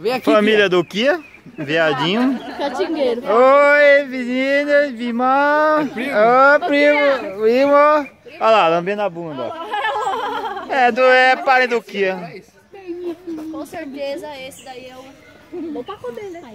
Vem aqui. Família do Kia, veadinho. Catingueiro. Oi, vizinha, irmão. Ô, primo, primo. Olha lá, lambendo a bunda. ó. É, do, é parente do Kia. Com certeza esse daí é o. Bom pra comer, né? Ah,